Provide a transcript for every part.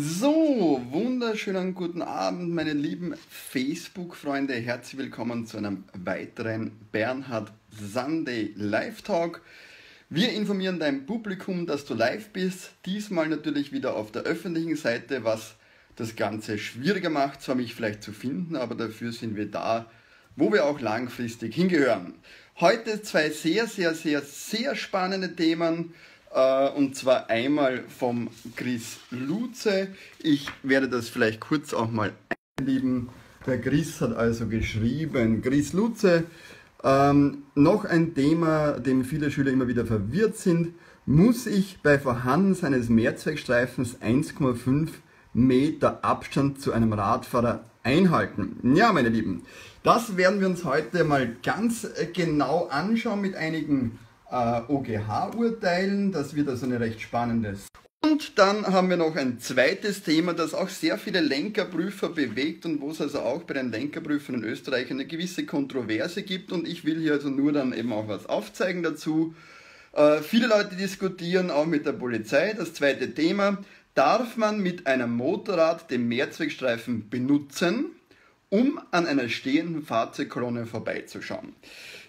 So, wunderschönen guten Abend, meine lieben Facebook-Freunde. Herzlich willkommen zu einem weiteren Bernhard Sunday Live Talk. Wir informieren dein Publikum, dass du live bist. Diesmal natürlich wieder auf der öffentlichen Seite, was das Ganze schwieriger macht, zwar mich vielleicht zu finden, aber dafür sind wir da, wo wir auch langfristig hingehören. Heute zwei sehr, sehr, sehr, sehr spannende Themen. Äh, und zwar einmal vom Chris Luze. Ich werde das vielleicht kurz auch mal einlieben. Der Chris hat also geschrieben, Chris Luze, ähm, noch ein Thema, dem viele Schüler immer wieder verwirrt sind. Muss ich bei Vorhandensein eines Mehrzweckstreifens 1,5 Meter Abstand zu einem Radfahrer einhalten? Ja, meine Lieben, das werden wir uns heute mal ganz äh, genau anschauen mit einigen äh, OGH-Urteilen. Das wird also eine recht spannendes. Und dann haben wir noch ein zweites Thema, das auch sehr viele Lenkerprüfer bewegt und wo es also auch bei den Lenkerprüfern in Österreich eine gewisse Kontroverse gibt. Und ich will hier also nur dann eben auch was aufzeigen dazu. Äh, viele Leute diskutieren auch mit der Polizei. Das zweite Thema, darf man mit einem Motorrad den Mehrzweckstreifen benutzen, um an einer stehenden Fahrzeugkolonne vorbeizuschauen?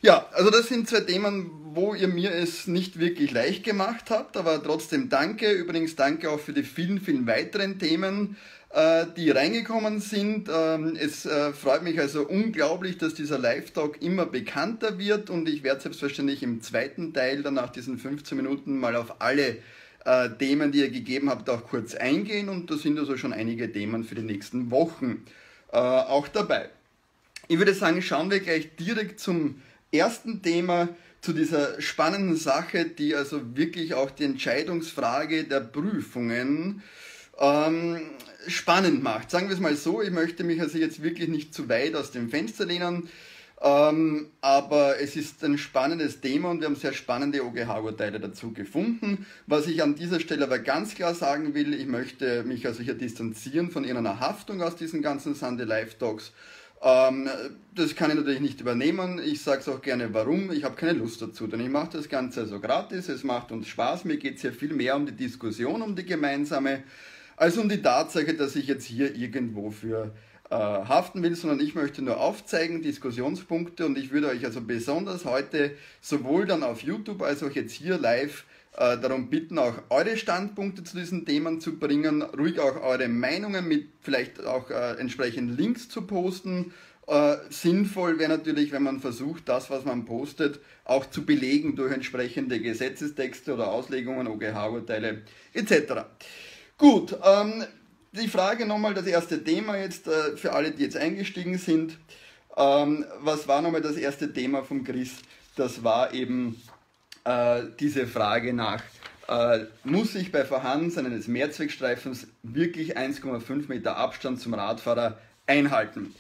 Ja, also das sind zwei Themen, wo ihr mir es nicht wirklich leicht gemacht habt, aber trotzdem danke. Übrigens danke auch für die vielen, vielen weiteren Themen, äh, die reingekommen sind. Ähm, es äh, freut mich also unglaublich, dass dieser Live-Talk immer bekannter wird und ich werde selbstverständlich im zweiten Teil dann nach diesen 15 Minuten mal auf alle äh, Themen, die ihr gegeben habt, auch kurz eingehen und da sind also schon einige Themen für die nächsten Wochen auch dabei. Ich würde sagen, schauen wir gleich direkt zum ersten Thema zu dieser spannenden Sache, die also wirklich auch die Entscheidungsfrage der Prüfungen ähm, spannend macht. Sagen wir es mal so, ich möchte mich also jetzt wirklich nicht zu weit aus dem Fenster lehnen, ähm, aber es ist ein spannendes Thema und wir haben sehr spannende OGH-Urteile dazu gefunden. Was ich an dieser Stelle aber ganz klar sagen will, ich möchte mich also hier distanzieren von irgendeiner Haftung aus diesen ganzen Sunday Live Talks ähm, das kann ich natürlich nicht übernehmen. Ich sage es auch gerne, warum. Ich habe keine Lust dazu, denn ich mache das Ganze also gratis. Es macht uns Spaß. Mir geht es hier viel mehr um die Diskussion, um die gemeinsame, als um die Tatsache, dass ich jetzt hier irgendwo für äh, haften will, sondern ich möchte nur aufzeigen, Diskussionspunkte und ich würde euch also besonders heute sowohl dann auf YouTube als auch jetzt hier live äh, darum bitten, auch eure Standpunkte zu diesen Themen zu bringen, ruhig auch eure Meinungen mit vielleicht auch äh, entsprechend Links zu posten. Äh, sinnvoll wäre natürlich, wenn man versucht, das, was man postet, auch zu belegen durch entsprechende Gesetzestexte oder Auslegungen, OGH-Urteile etc. Gut, ähm, die Frage nochmal, das erste Thema jetzt äh, für alle, die jetzt eingestiegen sind. Ähm, was war nochmal das erste Thema vom Chris? Das war eben äh, diese Frage nach, äh, muss ich bei Vorhandensein eines Mehrzweckstreifens wirklich 1,5 Meter Abstand zum Radfahrer einhalten?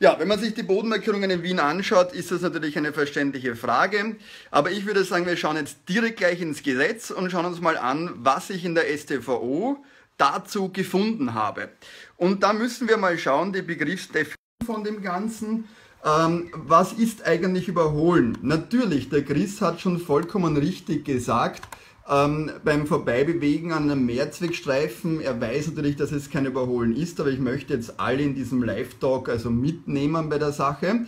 Ja, wenn man sich die Bodenmarkierungen in Wien anschaut, ist das natürlich eine verständliche Frage. Aber ich würde sagen, wir schauen jetzt direkt gleich ins Gesetz und schauen uns mal an, was ich in der StVO dazu gefunden habe. Und da müssen wir mal schauen, die Begriffsdefinition von dem Ganzen. Ähm, was ist eigentlich Überholen? Natürlich, der Chris hat schon vollkommen richtig gesagt, ähm, beim Vorbeibewegen an einem Mehrzweckstreifen, er weiß natürlich, dass es kein Überholen ist, aber ich möchte jetzt alle in diesem Live-Talk also mitnehmen bei der Sache.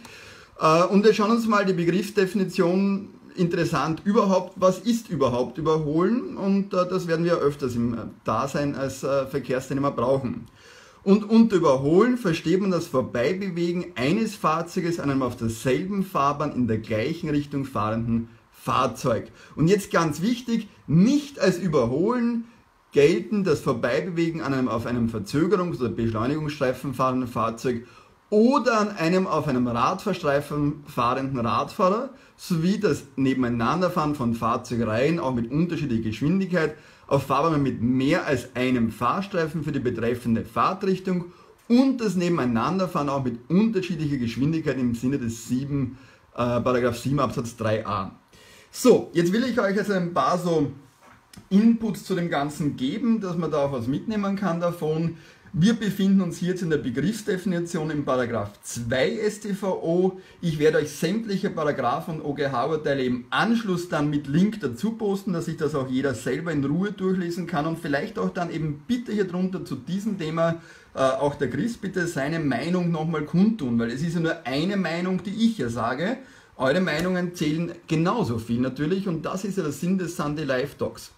Äh, und wir schauen uns mal die Begriffsdefinition interessant überhaupt, was ist überhaupt Überholen? Und äh, das werden wir öfters im Dasein als äh, Verkehrsteilnehmer brauchen. Und unter Überholen versteht man das Vorbeibewegen eines Fahrzeuges an einem auf derselben Fahrbahn in der gleichen Richtung fahrenden Fahrzeug. Und jetzt ganz wichtig, nicht als Überholen gelten das Vorbeibewegen an einem auf einem Verzögerungs- oder Beschleunigungsstreifen fahrenden Fahrzeug oder an einem auf einem Radfahrstreifen fahrenden Radfahrer sowie das Nebeneinanderfahren von Fahrzeugreihen auch mit unterschiedlicher Geschwindigkeit auf Fahrbahnen mit mehr als einem Fahrstreifen für die betreffende Fahrtrichtung und das Nebeneinanderfahren auch mit unterschiedlicher Geschwindigkeit im Sinne des 7, äh, Paragraph 7 Absatz 3a. So, jetzt will ich euch also ein paar so Inputs zu dem Ganzen geben, dass man da auch was mitnehmen kann davon. Wir befinden uns hier jetzt in der Begriffsdefinition im Paragraph 2 StVO. Ich werde euch sämtliche Paragraphen und OGH-Urteile im Anschluss dann mit Link dazu posten, dass sich das auch jeder selber in Ruhe durchlesen kann und vielleicht auch dann eben bitte hier drunter zu diesem Thema äh, auch der Chris bitte seine Meinung nochmal kundtun, weil es ist ja nur eine Meinung, die ich hier sage. Eure Meinungen zählen genauso viel natürlich und das ist ja der Sinn des Sunday Live Talks.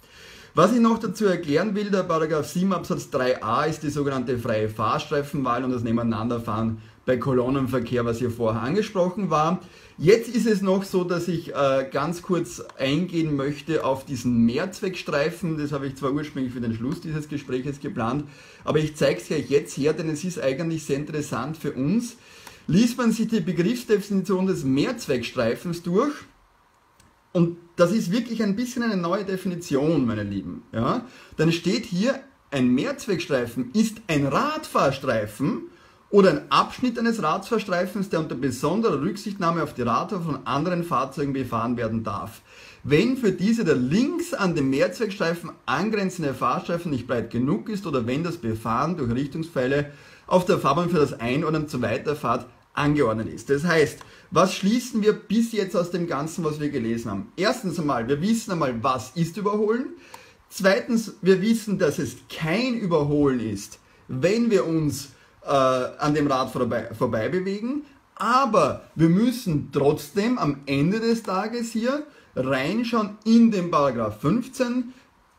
Was ich noch dazu erklären will, der Paragraph 7 Absatz 3a ist die sogenannte freie Fahrstreifenwahl und das Nebeneinanderfahren bei Kolonnenverkehr, was hier vorher angesprochen war. Jetzt ist es noch so, dass ich äh, ganz kurz eingehen möchte auf diesen Mehrzweckstreifen. Das habe ich zwar ursprünglich für den Schluss dieses Gespräches geplant, aber ich zeige es euch jetzt her, denn es ist eigentlich sehr interessant für uns. Liest man sich die Begriffsdefinition des Mehrzweckstreifens durch, und das ist wirklich ein bisschen eine neue Definition, meine Lieben. Ja? Dann steht hier, ein Mehrzweckstreifen ist ein Radfahrstreifen oder ein Abschnitt eines Radfahrstreifens, der unter besonderer Rücksichtnahme auf die Radfahrer von anderen Fahrzeugen befahren werden darf. Wenn für diese der links an den Mehrzweckstreifen angrenzende Fahrstreifen nicht breit genug ist oder wenn das Befahren durch Richtungspfeile auf der Fahrbahn für das Einordnen zur Weiterfahrt angeordnet ist. Das heißt, was schließen wir bis jetzt aus dem Ganzen, was wir gelesen haben? Erstens einmal, wir wissen einmal, was ist Überholen. Zweitens, wir wissen, dass es kein Überholen ist, wenn wir uns äh, an dem Rad vorbei, vorbei bewegen. Aber wir müssen trotzdem am Ende des Tages hier reinschauen in den Paragraph 15,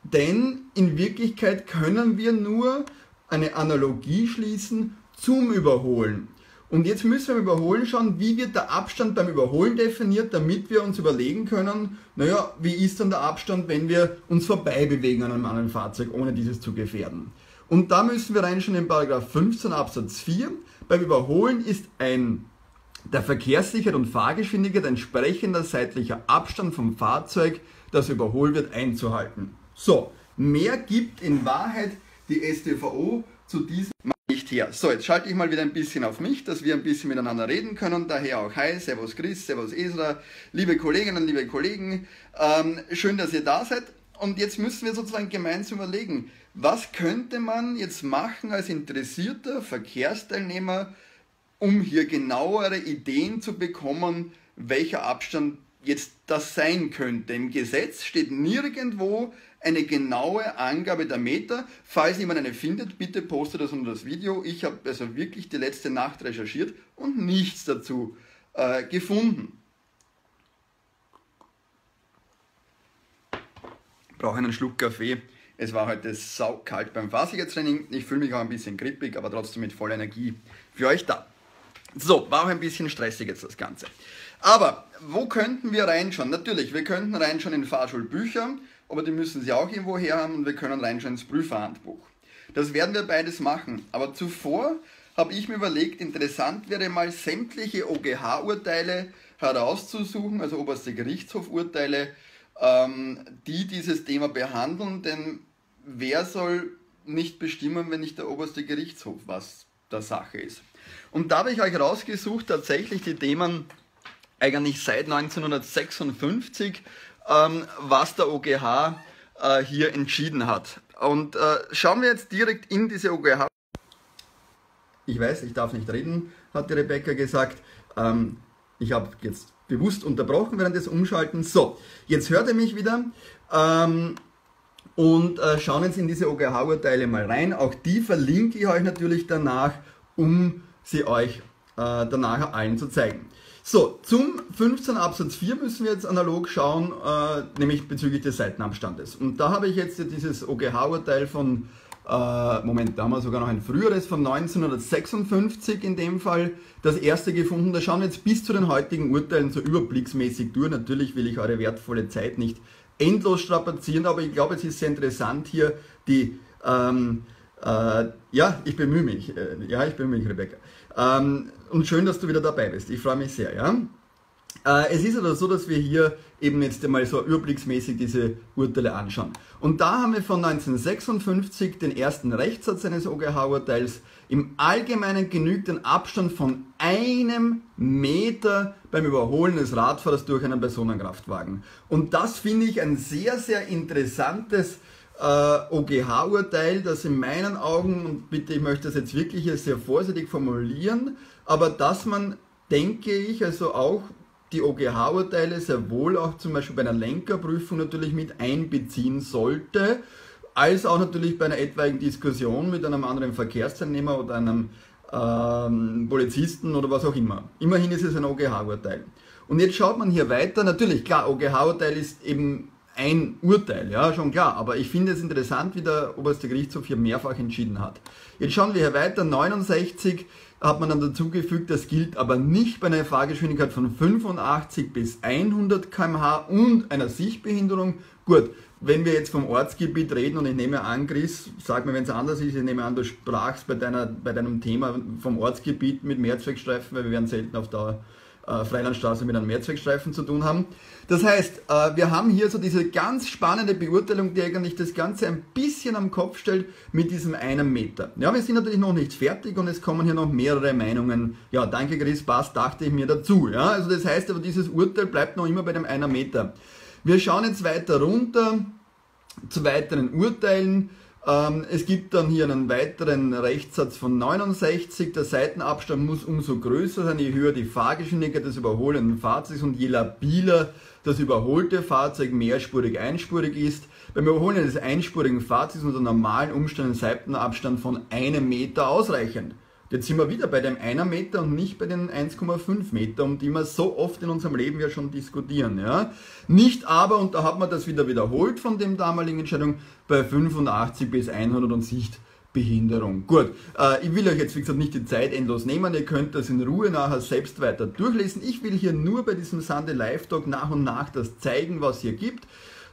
denn in Wirklichkeit können wir nur eine Analogie schließen zum Überholen. Und jetzt müssen wir überholen schauen, wie wird der Abstand beim Überholen definiert, damit wir uns überlegen können, naja, wie ist dann der Abstand, wenn wir uns vorbei bewegen an einem anderen Fahrzeug, ohne dieses zu gefährden. Und da müssen wir reinschauen in Paragraph 15 Absatz 4. Beim Überholen ist ein der Verkehrssicherheit und Fahrgeschwindigkeit entsprechender seitlicher Abstand vom Fahrzeug, das überholt wird, einzuhalten. So, mehr gibt in Wahrheit die StVO zu diesem her. So, jetzt schalte ich mal wieder ein bisschen auf mich, dass wir ein bisschen miteinander reden können. Daher auch Hi, Servus Chris, Servus Esra, liebe Kolleginnen, liebe Kollegen. Ähm, schön, dass ihr da seid. Und jetzt müssen wir sozusagen gemeinsam überlegen, was könnte man jetzt machen als interessierter Verkehrsteilnehmer, um hier genauere Ideen zu bekommen, welcher Abstand jetzt das sein könnte. Im Gesetz steht nirgendwo eine genaue Angabe der Meter. Falls jemand eine findet, bitte postet das unter das Video. Ich habe also wirklich die letzte Nacht recherchiert und nichts dazu äh, gefunden. Brauche einen Schluck Kaffee. Es war heute saukalt beim Fahrsichertraining. Ich fühle mich auch ein bisschen grippig, aber trotzdem mit voller Energie für euch da. So, war auch ein bisschen stressig jetzt das Ganze. Aber wo könnten wir reinschauen? Natürlich, wir könnten reinschauen in Fahrschulbücher, aber die müssen Sie auch irgendwo her haben und wir können reinschauen ins Prüferhandbuch. Das werden wir beides machen. Aber zuvor habe ich mir überlegt, interessant wäre mal sämtliche OGH-Urteile herauszusuchen, also oberste Gerichtshofurteile, ähm, die dieses Thema behandeln, denn wer soll nicht bestimmen, wenn nicht der oberste Gerichtshof, was der Sache ist. Und da habe ich euch rausgesucht, tatsächlich die Themen eigentlich seit 1956, ähm, was der OGH äh, hier entschieden hat. Und äh, schauen wir jetzt direkt in diese OGH. Ich weiß, ich darf nicht reden, hat die Rebecca gesagt. Ähm, ich habe jetzt bewusst unterbrochen während des Umschaltens. So, jetzt hört ihr mich wieder. Ähm, und äh, schauen jetzt in diese OGH-Urteile mal rein. Auch die verlinke ich euch natürlich danach, um sie euch äh, danach allen zu zeigen. So, zum 15 Absatz 4 müssen wir jetzt analog schauen, äh, nämlich bezüglich des Seitenabstandes. Und da habe ich jetzt dieses OGH-Urteil von, äh, Moment, da haben wir sogar noch ein früheres von 1956 in dem Fall, das erste gefunden. Da schauen wir jetzt bis zu den heutigen Urteilen so überblicksmäßig durch. Natürlich will ich eure wertvolle Zeit nicht endlos strapazieren, aber ich glaube, es ist sehr interessant hier die, ähm, äh, ja, ich bemühe mich, äh, ja, ich bemühe mich, Rebecca. Ähm, und schön, dass du wieder dabei bist. Ich freue mich sehr. Ja? Äh, es ist aber so, dass wir hier eben jetzt einmal so überblicksmäßig diese Urteile anschauen. Und da haben wir von 1956 den ersten Rechtssatz eines OGH-Urteils. Im Allgemeinen genügt ein Abstand von einem Meter beim Überholen des Radfahrers durch einen Personenkraftwagen. Und das finde ich ein sehr, sehr interessantes OGH-Urteil, das in meinen Augen, und bitte, ich möchte das jetzt wirklich sehr vorsichtig formulieren, aber dass man, denke ich, also auch die OGH-Urteile sehr wohl auch zum Beispiel bei einer Lenkerprüfung natürlich mit einbeziehen sollte, als auch natürlich bei einer etwaigen Diskussion mit einem anderen Verkehrsteilnehmer oder einem ähm, Polizisten oder was auch immer. Immerhin ist es ein OGH-Urteil. Und jetzt schaut man hier weiter, natürlich, klar, OGH-Urteil ist eben ein Urteil, ja, schon klar. Aber ich finde es interessant, wie der oberste Gerichtshof hier mehrfach entschieden hat. Jetzt schauen wir hier weiter. 69 hat man dann dazugefügt, das gilt aber nicht bei einer Fahrgeschwindigkeit von 85 bis 100 km/h und einer Sichtbehinderung. Gut, wenn wir jetzt vom Ortsgebiet reden und ich nehme an, Chris, sag mir, wenn es anders ist, ich nehme an, du sprachst bei, deiner, bei deinem Thema vom Ortsgebiet mit Mehrzweckstreifen, weil wir werden selten auf der äh, Freilandstraße mit einem Mehrzweckstreifen zu tun haben. Das heißt, äh, wir haben hier so diese ganz spannende Beurteilung, die eigentlich das Ganze ein bisschen am Kopf stellt mit diesem einen Meter. Ja, wir sind natürlich noch nicht fertig und es kommen hier noch mehrere Meinungen. Ja, danke Chris, passt, dachte ich mir dazu. Ja, also das heißt aber, dieses Urteil bleibt noch immer bei dem einen Meter. Wir schauen jetzt weiter runter zu weiteren Urteilen. Ähm, es gibt dann hier einen weiteren Rechtssatz von 69. Der Seitenabstand muss umso größer sein, je höher die Fahrgeschwindigkeit des überholenden Fahrzeugs und je labiler das überholte Fahrzeug mehrspurig einspurig ist. Beim Überholen eines einspurigen Fahrzeugs unter normalen Umständen Seitenabstand von einem Meter ausreichend. Jetzt sind wir wieder bei dem 1 Meter und nicht bei den 1,5 Meter, um die wir so oft in unserem Leben ja schon diskutieren. Ja? Nicht aber, und da hat man das wieder wiederholt von dem damaligen Entscheidung, bei 85 bis 100 und Sichtbehinderung. Gut, äh, ich will euch jetzt wie gesagt nicht die Zeit endlos nehmen, ihr könnt das in Ruhe nachher selbst weiter durchlesen. Ich will hier nur bei diesem Sande Live Talk nach und nach das zeigen, was hier gibt.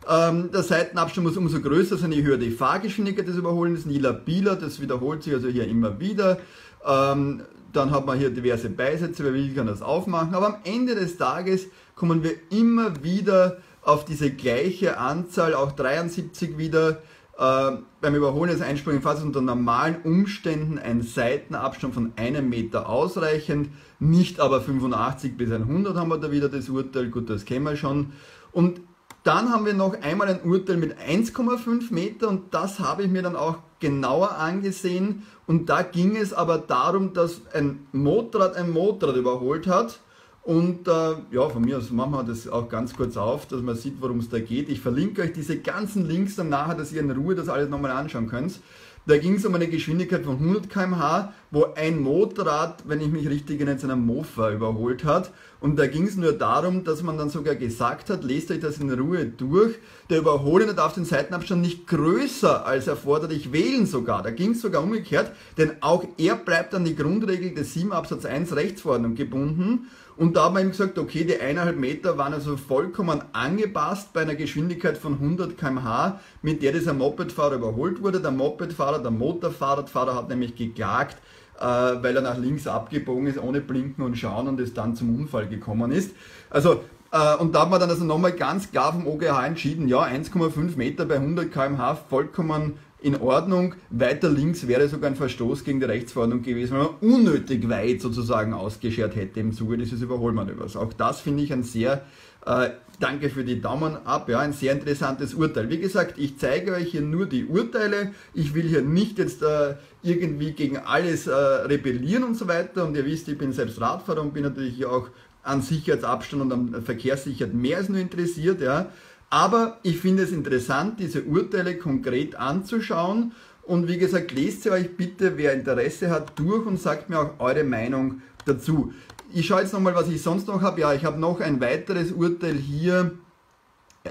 Ähm, der Seitenabstand muss umso größer sein, je höher die Fahrgeschwindigkeit des Überholens, je labiler, das wiederholt sich also hier immer wieder. Ähm, dann hat man hier diverse Beisätze, wer will, kann das aufmachen. Aber am Ende des Tages kommen wir immer wieder auf diese gleiche Anzahl, auch 73 wieder. Äh, beim Überholen des einspringen Fahrzeugs unter normalen Umständen ein Seitenabstand von einem Meter ausreichend, nicht aber 85 bis 100 haben wir da wieder das Urteil, gut, das kennen wir schon. Und dann haben wir noch einmal ein Urteil mit 1,5 Meter und das habe ich mir dann auch genauer angesehen und da ging es aber darum, dass ein Motorrad ein Motorrad überholt hat und äh, ja, von mir aus machen wir das auch ganz kurz auf, dass man sieht, worum es da geht. Ich verlinke euch diese ganzen Links dann nachher, dass ihr in Ruhe das alles nochmal anschauen könnt. Da ging es um eine Geschwindigkeit von 100 km/h, wo ein Motorrad, wenn ich mich richtig erinnere, einen Mofa überholt hat. Und da ging es nur darum, dass man dann sogar gesagt hat, lest euch das in Ruhe durch, der Überholende darf den Seitenabstand nicht größer als erforderlich wählen sogar. Da ging es sogar umgekehrt, denn auch er bleibt an die Grundregel des 7 Absatz 1 Rechtsverordnung gebunden und da haben wir ihm gesagt, okay, die eineinhalb Meter waren also vollkommen angepasst bei einer Geschwindigkeit von 100 km/h, mit der dieser Mopedfahrer überholt wurde. Der Mopedfahrer, der Motorfahrradfahrer hat nämlich geklagt, äh, weil er nach links abgebogen ist, ohne Blinken und Schauen und es dann zum Unfall gekommen ist. Also äh, und da hat man dann also nochmal ganz klar vom OGH entschieden, ja, 1,5 Meter bei 100 km/h vollkommen in Ordnung. Weiter links wäre sogar ein Verstoß gegen die Rechtsverordnung gewesen, wenn man unnötig weit sozusagen ausgeschert hätte im Zuge dieses Überholmanövers. Auch das finde ich ein sehr, äh, danke für die Daumen ab, ja, ein sehr interessantes Urteil. Wie gesagt, ich zeige euch hier nur die Urteile. Ich will hier nicht jetzt äh, irgendwie gegen alles äh, rebellieren und so weiter. Und ihr wisst, ich bin selbst Radfahrer und bin natürlich auch an Sicherheitsabstand und an Verkehrssicherheit mehr als nur interessiert, ja. Aber ich finde es interessant, diese Urteile konkret anzuschauen. Und wie gesagt, lest sie euch bitte, wer Interesse hat, durch und sagt mir auch eure Meinung dazu. Ich schaue jetzt nochmal, was ich sonst noch habe. Ja, ich habe noch ein weiteres Urteil hier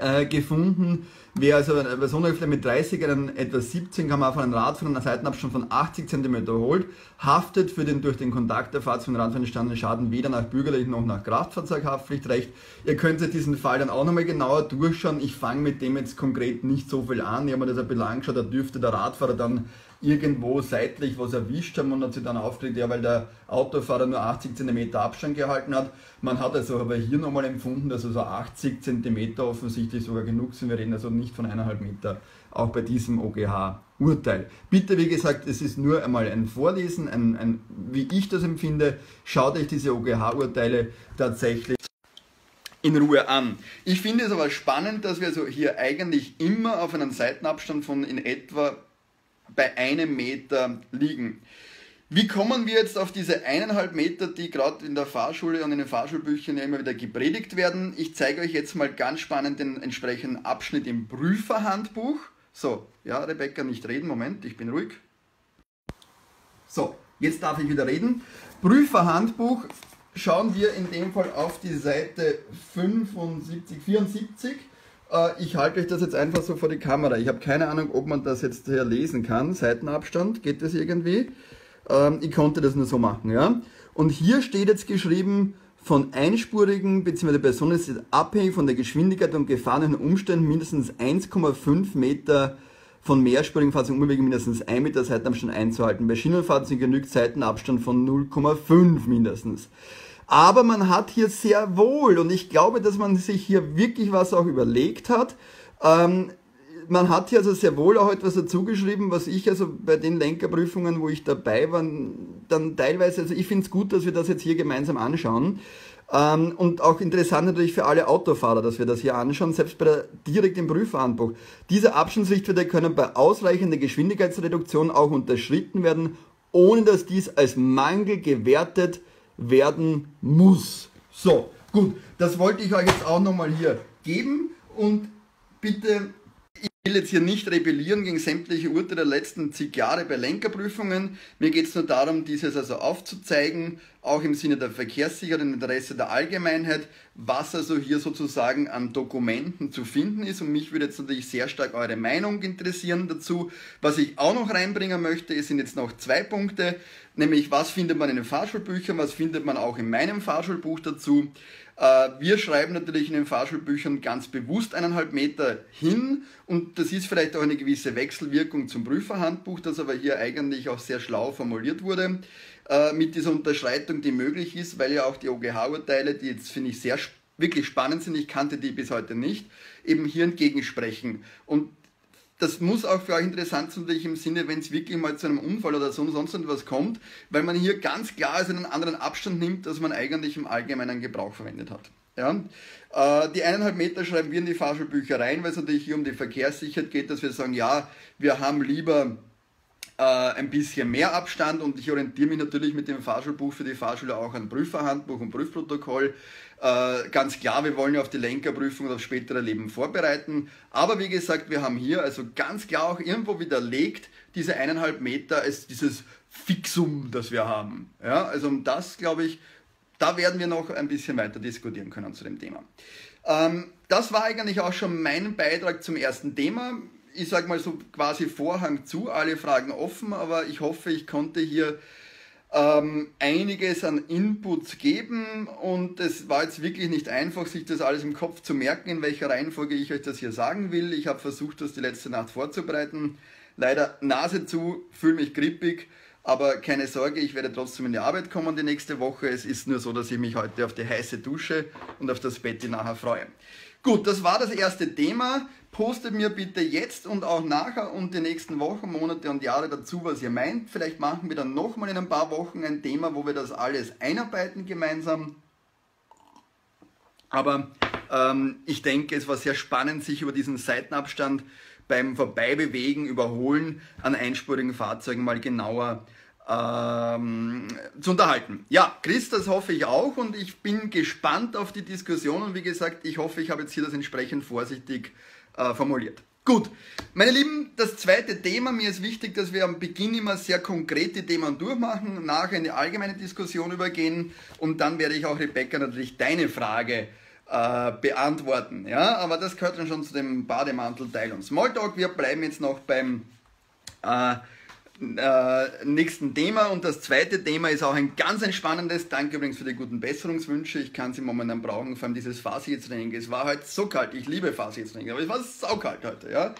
äh, gefunden Wer also eine Personenhälfte mit 30 einen etwa 17 km auf einem Rad von einer Seitenabstand von 80 cm holt, haftet für den durch den Kontakt der Fahrt zum Rad entstandenen Schaden weder nach bürgerlichen noch nach Kraftfahrzeughaftpflichtrecht. Ihr könnt euch diesen Fall dann auch nochmal genauer durchschauen. Ich fange mit dem jetzt konkret nicht so viel an. Ich habe mir das ein bisschen angeschaut, da dürfte der Radfahrer dann irgendwo seitlich was erwischt haben und hat sich dann aufgeregt, ja, weil der Autofahrer nur 80 cm Abstand gehalten hat. Man hat also aber hier nochmal empfunden, dass also 80 cm offensichtlich sogar genug sind. Wir reden also nicht von eineinhalb Meter, auch bei diesem OGH-Urteil. Bitte, wie gesagt, es ist nur einmal ein Vorlesen, ein, ein, wie ich das empfinde. Schaut euch diese OGH-Urteile tatsächlich in Ruhe an. Ich finde es aber spannend, dass wir also hier eigentlich immer auf einen Seitenabstand von in etwa bei einem Meter liegen. Wie kommen wir jetzt auf diese eineinhalb Meter, die gerade in der Fahrschule und in den Fahrschulbüchern ja immer wieder gepredigt werden? Ich zeige euch jetzt mal ganz spannend den entsprechenden Abschnitt im Prüferhandbuch. So, ja, Rebecca, nicht reden, Moment, ich bin ruhig. So, jetzt darf ich wieder reden. Prüferhandbuch, schauen wir in dem Fall auf die Seite 75, 74 äh, ich halte euch das jetzt einfach so vor die Kamera. Ich habe keine Ahnung, ob man das jetzt hier lesen kann. Seitenabstand, geht das irgendwie? Ähm, ich konnte das nur so machen, ja. Und hier steht jetzt geschrieben, von einspurigen bzw. Personen ist abhängig von der Geschwindigkeit und gefahrenen Umständen mindestens 1,5 Meter von mehrspurigen Fahrzeugen unbedingt mindestens 1 Meter Seitenabstand einzuhalten. Bei Schienenfahrzeugen genügt Seitenabstand von 0,5 mindestens. Aber man hat hier sehr wohl, und ich glaube, dass man sich hier wirklich was auch überlegt hat, ähm, man hat hier also sehr wohl auch etwas dazugeschrieben, was ich also bei den Lenkerprüfungen, wo ich dabei war, dann teilweise, also ich finde es gut, dass wir das jetzt hier gemeinsam anschauen. Ähm, und auch interessant natürlich für alle Autofahrer, dass wir das hier anschauen, selbst bei der direkten Prüferhandbuch. Diese Abstandsrichtwerte können bei ausreichender Geschwindigkeitsreduktion auch unterschritten werden, ohne dass dies als Mangel gewertet wird werden muss. So, gut, das wollte ich euch jetzt auch nochmal hier geben und bitte ich will jetzt hier nicht rebellieren gegen sämtliche Urteile der letzten zig Jahre bei Lenkerprüfungen. Mir geht es nur darum, dieses also aufzuzeigen, auch im Sinne der Verkehrssicherheit und Interesse der Allgemeinheit, was also hier sozusagen an Dokumenten zu finden ist. Und mich würde jetzt natürlich sehr stark eure Meinung interessieren dazu. Was ich auch noch reinbringen möchte, sind jetzt noch zwei Punkte, nämlich was findet man in den Fahrschulbüchern, was findet man auch in meinem Fahrschulbuch dazu. Äh, wir schreiben natürlich in den Fahrschulbüchern ganz bewusst eineinhalb Meter hin und das ist vielleicht auch eine gewisse Wechselwirkung zum Prüferhandbuch, das aber hier eigentlich auch sehr schlau formuliert wurde äh, mit dieser Unterschreitung, die möglich ist, weil ja auch die OGH-Urteile, die jetzt finde ich sehr wirklich spannend sind, ich kannte die bis heute nicht, eben hier entgegensprechen. Und das muss auch für euch interessant sein, natürlich im Sinne, wenn es wirklich mal zu einem Unfall oder so sonst etwas kommt, weil man hier ganz klar also einen anderen Abstand nimmt, als man eigentlich im allgemeinen Gebrauch verwendet hat. Ja? Äh, die eineinhalb Meter schreiben wir in die Fahrschulbücher rein, weil es natürlich hier um die Verkehrssicherheit geht, dass wir sagen, ja, wir haben lieber äh, ein bisschen mehr Abstand und ich orientiere mich natürlich mit dem Fahrschulbuch für die Fahrschule auch an Prüferhandbuch und Prüfprotokoll. Äh, ganz klar, wir wollen ja auf die Lenkerprüfung und auf spätere Leben vorbereiten. Aber wie gesagt, wir haben hier also ganz klar auch irgendwo widerlegt, diese eineinhalb Meter als dieses Fixum, das wir haben. Ja, also um das, glaube ich, da werden wir noch ein bisschen weiter diskutieren können zu dem Thema. Ähm, das war eigentlich auch schon mein Beitrag zum ersten Thema. Ich sage mal so quasi Vorhang zu, alle Fragen offen, aber ich hoffe, ich konnte hier ähm, einiges an Inputs geben und es war jetzt wirklich nicht einfach, sich das alles im Kopf zu merken, in welcher Reihenfolge ich euch das hier sagen will. Ich habe versucht, das die letzte Nacht vorzubereiten. Leider Nase zu, fühle mich grippig, aber keine Sorge, ich werde trotzdem in die Arbeit kommen die nächste Woche. Es ist nur so, dass ich mich heute auf die heiße Dusche und auf das Bett nachher freue. Gut, das war das erste Thema. Postet mir bitte jetzt und auch nachher und die nächsten Wochen, Monate und Jahre dazu, was ihr meint. Vielleicht machen wir dann nochmal in ein paar Wochen ein Thema, wo wir das alles einarbeiten gemeinsam. Aber ähm, ich denke, es war sehr spannend, sich über diesen Seitenabstand beim Vorbeibewegen, Überholen an einspurigen Fahrzeugen mal genauer ähm, zu unterhalten. Ja, Chris, das hoffe ich auch und ich bin gespannt auf die Diskussion und wie gesagt, ich hoffe, ich habe jetzt hier das entsprechend vorsichtig äh, formuliert. Gut, meine Lieben, das zweite Thema, mir ist wichtig, dass wir am Beginn immer sehr konkrete Themen durchmachen, nachher in die allgemeine Diskussion übergehen und dann werde ich auch, Rebecca, natürlich deine Frage äh, beantworten. Ja, aber das gehört dann schon zu dem Bademantel-Teil und Smalltalk. Wir bleiben jetzt noch beim äh, äh, nächsten Thema und das zweite Thema ist auch ein ganz entspannendes. Danke übrigens für die guten Besserungswünsche. Ich kann sie momentan brauchen, vor allem dieses Fahrsitztraining. Es war heute so kalt. Ich liebe Fahrsitztraining, aber es war saukalt heute. Ja.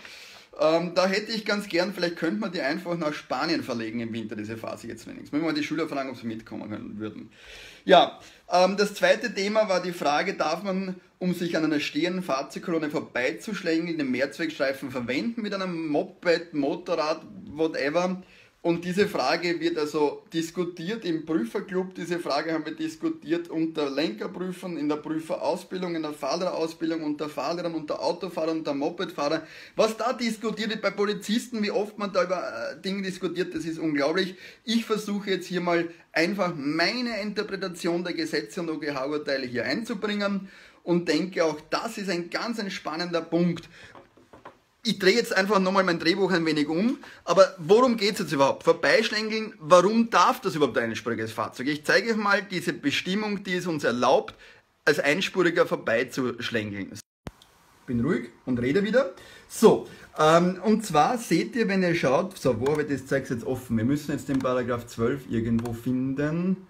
Ähm, da hätte ich ganz gern, vielleicht könnte man die einfach nach Spanien verlegen im Winter, diese Phase jetzt Trainings. Müssen wir mal die Schüler fragen, ob sie mitkommen können, würden. Ja, ähm, das zweite Thema war die Frage, darf man, um sich an einer stehenden Fahrzeugkolonne vorbeizuschlängeln, den Mehrzweckstreifen verwenden mit einem Moped, Motorrad, whatever? Und diese Frage wird also diskutiert im Prüferclub. Diese Frage haben wir diskutiert unter Lenkerprüfern, in der Prüferausbildung, in der Fahrerausbildung, unter Fahrern, unter Autofahrern, unter Mopedfahrern. Was da diskutiert wird bei Polizisten, wie oft man da über äh, Dinge diskutiert, das ist unglaublich. Ich versuche jetzt hier mal einfach meine Interpretation der Gesetze und OGH-Urteile hier einzubringen und denke auch, das ist ein ganz spannender Punkt ich drehe jetzt einfach nochmal mein Drehbuch ein wenig um, aber worum geht es jetzt überhaupt? Vorbeischlängeln, warum darf das überhaupt ein einspuriges Fahrzeug? Ich zeige euch mal diese Bestimmung, die es uns erlaubt, als Einspuriger vorbeizuschlängeln. Bin ruhig und rede wieder. So, ähm, und zwar seht ihr, wenn ihr schaut, so, wo habe ich das zeige jetzt offen? Wir müssen jetzt den Paragraph 12 irgendwo finden.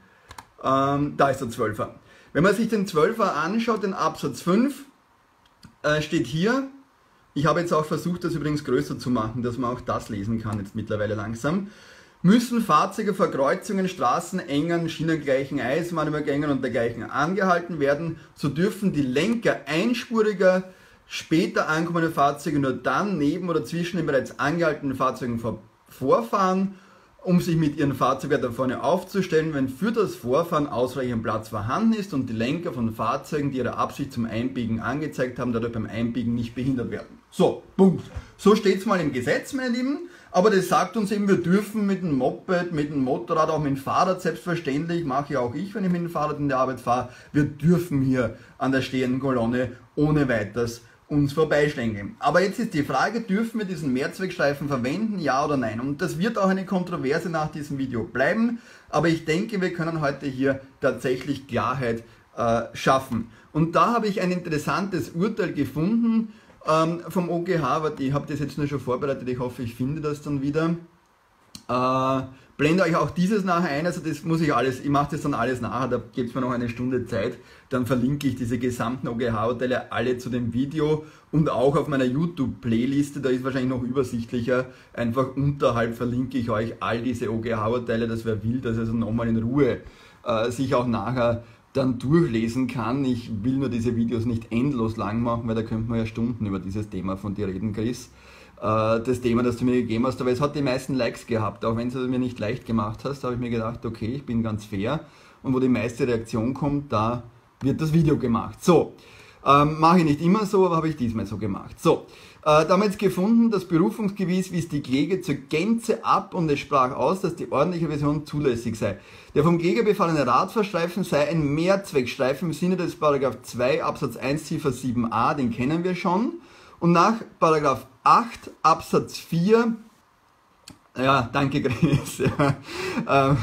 Ähm, da ist der 12er. Wenn man sich den 12er anschaut, den Absatz 5, äh, steht hier, ich habe jetzt auch versucht, das übrigens größer zu machen, dass man auch das lesen kann jetzt mittlerweile langsam. Müssen Fahrzeuge vor Kreuzungen, Straßen, Engen, Schienengleichen, Eisenbahnübergängen und dergleichen angehalten werden, so dürfen die Lenker einspuriger später ankommende Fahrzeuge nur dann neben oder zwischen den bereits angehaltenen Fahrzeugen vorfahren um sich mit ihren Fahrzeugen da vorne aufzustellen, wenn für das Vorfahren ausreichend Platz vorhanden ist und die Lenker von Fahrzeugen, die ihre Absicht zum Einbiegen angezeigt haben, dadurch beim Einbiegen nicht behindert werden. So, Punkt. So steht es mal im Gesetz, meine Lieben. Aber das sagt uns eben, wir dürfen mit dem Moped, mit dem Motorrad, auch mit dem Fahrrad selbstverständlich, mache ja auch ich, wenn ich mit dem Fahrrad in die Arbeit fahre, wir dürfen hier an der stehenden Kolonne ohne weiteres uns vorbeischlängeln. Aber jetzt ist die Frage, dürfen wir diesen Mehrzweckstreifen verwenden, ja oder nein? Und das wird auch eine Kontroverse nach diesem Video bleiben, aber ich denke, wir können heute hier tatsächlich Klarheit äh, schaffen. Und da habe ich ein interessantes Urteil gefunden ähm, vom OGH, aber ich habe das jetzt nur schon vorbereitet, ich hoffe, ich finde das dann wieder. Äh, blende euch auch dieses nachher ein, also das muss ich alles, ich mache das dann alles nachher, da gibt es mir noch eine Stunde Zeit, dann verlinke ich diese gesamten OGH-Urteile alle zu dem Video und auch auf meiner YouTube-Playliste, da ist wahrscheinlich noch übersichtlicher, einfach unterhalb verlinke ich euch all diese OGH-Urteile, das wäre wild, dass also nochmal in Ruhe äh, sich auch nachher dann durchlesen kann. Ich will nur diese Videos nicht endlos lang machen, weil da könnte man ja Stunden über dieses Thema von dir reden, Chris. Äh, das Thema, das du mir gegeben hast, aber es hat die meisten Likes gehabt. Auch wenn du es mir nicht leicht gemacht hast, habe ich mir gedacht, okay, ich bin ganz fair. Und wo die meiste Reaktion kommt, da wird das Video gemacht. So, ähm, mache ich nicht immer so, aber habe ich diesmal so gemacht. So, äh, da haben wir jetzt gefunden, das Berufungsgewies wies die Kläge zur Gänze ab und es sprach aus, dass die ordentliche Version zulässig sei. Der vom Kläger befallene Radfahrstreifen sei ein Mehrzweckstreifen im Sinne des Paragraph 2 Absatz 1 Ziffer 7a, den kennen wir schon. Und nach Paragraph 8 Absatz 4, ja, danke Chris, ja, ähm,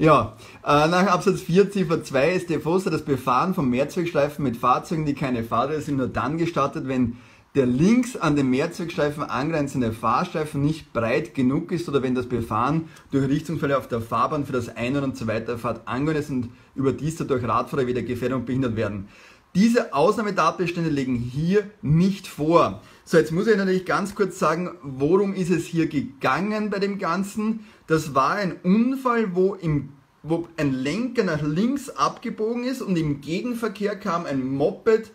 äh, nach Absatz 4 Ziffer 2 ist der Foster das Befahren von Mehrzweckstreifen mit Fahrzeugen, die keine Fahrräder sind, nur dann gestattet, wenn der links an den Mehrzweckstreifen angrenzende Fahrstreifen nicht breit genug ist oder wenn das Befahren durch Richtungsfälle auf der Fahrbahn für das Ein- und so weiter Fahrt angewendet ist und überdies dadurch Radfahrer weder gefährdet und behindert werden. Diese Ausnahmetatbestände liegen hier nicht vor. So, jetzt muss ich natürlich ganz kurz sagen, worum ist es hier gegangen bei dem Ganzen? Das war ein Unfall, wo, im, wo ein Lenker nach links abgebogen ist und im Gegenverkehr kam ein Moped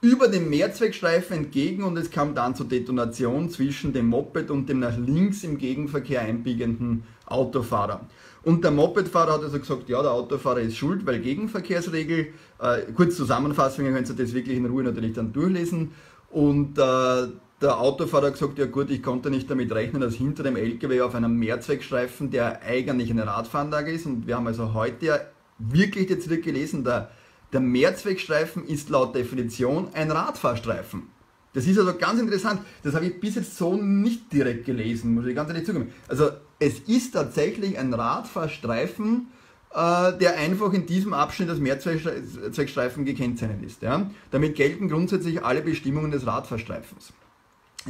über den Mehrzweckstreifen entgegen und es kam dann zur Detonation zwischen dem Moped und dem nach links im Gegenverkehr einbiegenden Autofahrer. Und der Mopedfahrer hat also gesagt, ja, der Autofahrer ist schuld, weil Gegenverkehrsregel. Äh, kurz Zusammenfassung, ihr könnt ihr das wirklich in Ruhe natürlich dann durchlesen. Und äh, der Autofahrer hat gesagt, ja gut, ich konnte nicht damit rechnen, dass hinter dem LKW auf einem Mehrzweckstreifen, der eigentlich eine Radfahranlage ist, und wir haben also heute ja wirklich jetzt gelesen, der, der Mehrzweckstreifen ist laut Definition ein Radfahrstreifen. Das ist also ganz interessant. Das habe ich bis jetzt so nicht direkt gelesen, muss ich ganz ehrlich zugeben. Also es ist tatsächlich ein Radfahrstreifen, der einfach in diesem Abschnitt als Mehrzweckstreifen gekennzeichnet ist. Ja? Damit gelten grundsätzlich alle Bestimmungen des Radfahrstreifens.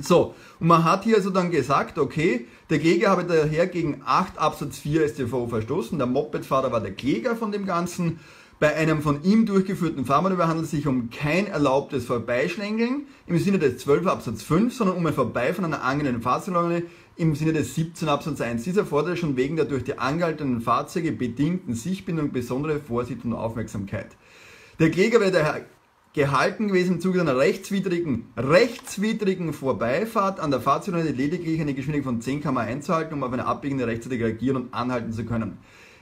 So, und man hat hier also dann gesagt, okay, der Kläger habe daher gegen 8 Absatz 4 StVO verstoßen, der Mopedfahrer war der Kläger von dem Ganzen. Bei einem von ihm durchgeführten Fahrmanöver handelt es sich um kein erlaubtes Vorbeischlängeln im Sinne des 12 Absatz 5, sondern um ein Vorbei von einer angehenden Fahrzeuglaune im Sinne des 17 Absatz 1. Dieser fordert schon wegen der durch die angehaltenen Fahrzeuge bedingten Sichtbindung besondere Vorsicht und Aufmerksamkeit. Der Kläger wäre daher gehalten gewesen im Zuge einer rechtswidrigen, rechtswidrigen Vorbeifahrt an der Fahrzeuglaune lediglich eine Geschwindigkeit von 10 km einzuhalten, um auf eine abbiegende rechtzeitig reagieren und anhalten zu können.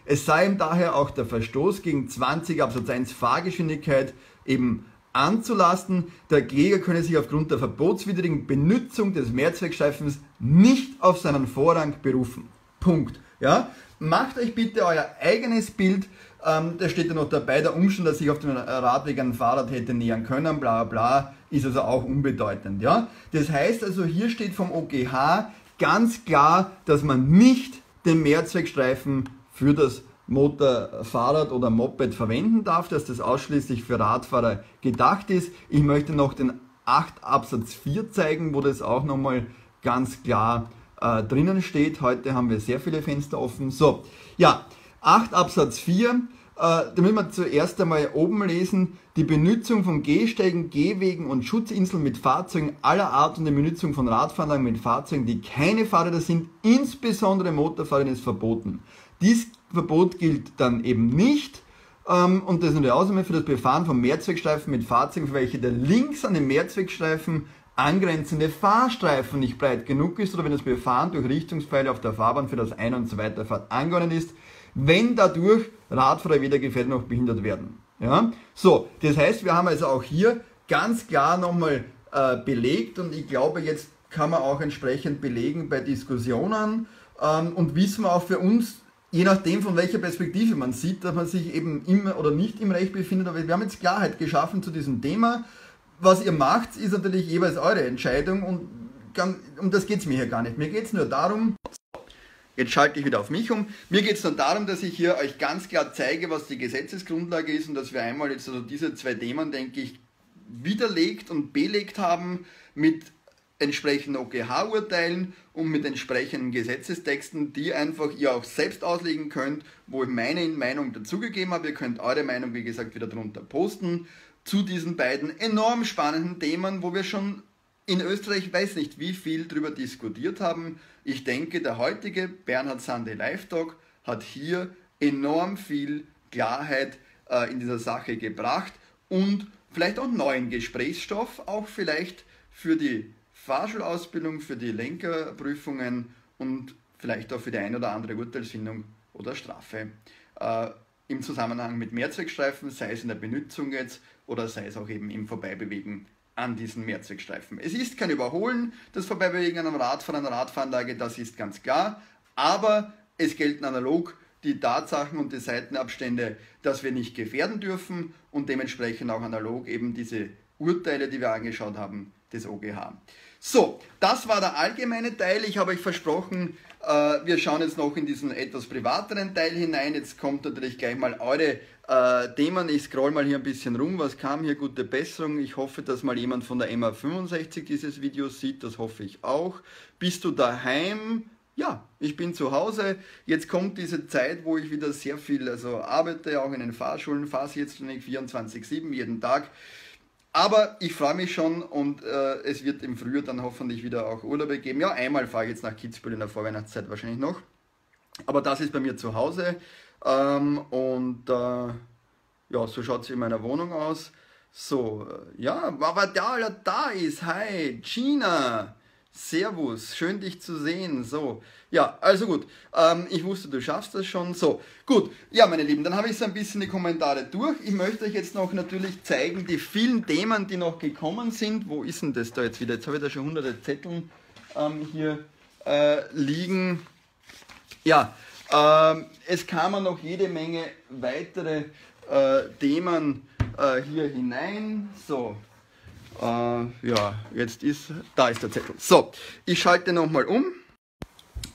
Es sei ihm daher auch der Verstoß gegen 20 Absatz 1 Fahrgeschwindigkeit eben anzulasten. Der Kläger könne sich aufgrund der verbotswidrigen Benutzung des Mehrzweckstreifens nicht auf seinen Vorrang berufen. Punkt. Ja? Macht euch bitte euer eigenes Bild. Ähm, da steht ja noch dabei, der Umstand, dass sich auf dem Radweg ein Fahrrad hätte nähern können, bla bla, ist also auch unbedeutend. Ja? Das heißt also, hier steht vom OGH ganz klar, dass man nicht den Mehrzweckstreifen für das Motorfahrrad oder Moped verwenden darf, dass das ausschließlich für Radfahrer gedacht ist. Ich möchte noch den 8 Absatz 4 zeigen, wo das auch nochmal ganz klar äh, drinnen steht. Heute haben wir sehr viele Fenster offen. So, ja, 8 Absatz 4, äh, da wir zuerst einmal oben lesen, die Benutzung von Gehsteigen, Gehwegen und Schutzinseln mit Fahrzeugen aller Art und die Benutzung von Radfahranlagen mit Fahrzeugen, die keine Fahrräder sind, insbesondere Motorfahrräder, ist verboten. Dies Verbot gilt dann eben nicht. Ähm, und das ist nur die Ausnahme für das Befahren von Mehrzweckstreifen mit Fahrzeugen, für welche der links an den Mehrzweckstreifen angrenzende Fahrstreifen nicht breit genug ist oder wenn das Befahren durch Richtungspfeile auf der Fahrbahn für das Ein- und Zweiterfahrt angeordnet ist, wenn dadurch Radfahrer weder gefährdet noch behindert werden. Ja? So, das heißt, wir haben also auch hier ganz klar nochmal äh, belegt und ich glaube, jetzt kann man auch entsprechend belegen bei Diskussionen ähm, und wissen wir auch für uns, je nachdem von welcher Perspektive man sieht, dass man sich eben immer oder nicht im Recht befindet. Aber wir haben jetzt Klarheit geschaffen zu diesem Thema. Was ihr macht, ist natürlich jeweils eure Entscheidung und um das geht es mir hier gar nicht. Mir geht es nur darum, Jetzt schalte ich wieder auf mich um. Mir geht es nur darum, dass ich hier euch ganz klar zeige, was die Gesetzesgrundlage ist und dass wir einmal jetzt also diese zwei Themen, denke ich, widerlegt und belegt haben mit entsprechenden OGH-Urteilen und mit entsprechenden Gesetzestexten, die einfach ihr auch selbst auslegen könnt, wo ich meine Meinung dazugegeben habe. Ihr könnt eure Meinung, wie gesagt, wieder drunter posten zu diesen beiden enorm spannenden Themen, wo wir schon in Österreich, weiß nicht wie viel darüber diskutiert haben. Ich denke, der heutige Bernhard Sande Live Talk hat hier enorm viel Klarheit äh, in dieser Sache gebracht und vielleicht auch neuen Gesprächsstoff, auch vielleicht für die Fahrschulausbildung, für die Lenkerprüfungen und vielleicht auch für die ein oder andere Urteilsfindung oder Strafe äh, im Zusammenhang mit Mehrzweckstreifen, sei es in der Benutzung jetzt oder sei es auch eben im Vorbeibewegen an diesen Mehrzweckstreifen. Es ist kein Überholen, das Vorbeibewegen an einem Radfahren, einer Radfahranlage, das ist ganz klar, aber es gelten analog die Tatsachen und die Seitenabstände, dass wir nicht gefährden dürfen und dementsprechend auch analog eben diese Urteile, die wir angeschaut haben, des OGH. So, das war der allgemeine Teil. Ich habe euch versprochen, äh, wir schauen jetzt noch in diesen etwas privateren Teil hinein. Jetzt kommt natürlich gleich mal eure äh, Themen. Ich scroll mal hier ein bisschen rum. Was kam hier? Gute Besserung. Ich hoffe, dass mal jemand von der MA65 dieses Video sieht. Das hoffe ich auch. Bist du daheim? Ja, ich bin zu Hause. Jetzt kommt diese Zeit, wo ich wieder sehr viel also arbeite, auch in den Fahrschulen, fahre jetzt 24-7 jeden Tag. Aber ich freue mich schon und äh, es wird im Frühjahr dann hoffentlich wieder auch Urlaube geben. Ja, einmal fahre ich jetzt nach Kitzbühel in der Vorweihnachtszeit wahrscheinlich noch. Aber das ist bei mir zu Hause. Ähm, und äh, ja, so schaut es in meiner Wohnung aus. So, äh, ja, aber da, da ist. Hi, Gina. Servus, schön dich zu sehen. So, ja, also gut. Ähm, ich wusste, du schaffst das schon. So, gut. Ja, meine Lieben, dann habe ich so ein bisschen die Kommentare durch. Ich möchte euch jetzt noch natürlich zeigen, die vielen Themen, die noch gekommen sind. Wo ist denn das da jetzt wieder? Jetzt habe ich da schon hunderte Zettel ähm, hier äh, liegen. Ja, ähm, es kamen noch jede Menge weitere äh, Themen äh, hier hinein. So, äh, ja, jetzt ist, da ist der Zettel. So, ich schalte nochmal um.